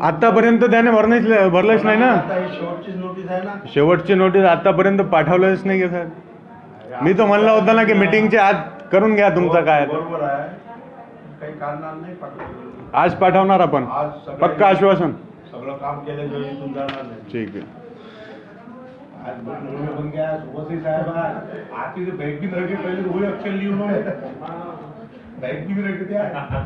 आतापर्यंत त्याने भरणेच भरलंच नाही ना? आता शेवटचीच नोटीस आहे ना? शेवटची नोटीस आतापर्यंत पाठवलंच नाही का साहेब मी तर म्हणलं होतं ना की मीटिंगच्या आत करून घ्या तुमचं काय. बरोबर आहे. काही आज पाठवणार आपण. पक्का आश्वासन. सगळं काम नाही. ठीक आहे. साहेब आहे. आज